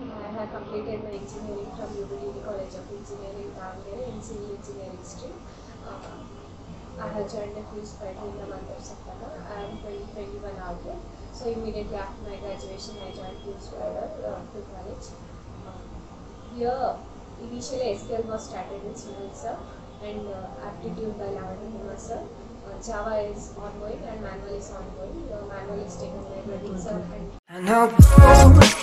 I have completed my engineering from UBD College of Engineering, Davangere in civil engineering stream. Uh, I have joined the QSpiders in the month of September. I am 2021 outlet. So immediately after my graduation, I joined QSpider uh, to college. Uh, here, initially SQL was started in Sunil sir and uh, aptitude by Lavanya Kumar sir. Uh, Java is ongoing and manual is ongoing. Uh, manual is taken by Pradeep sir and And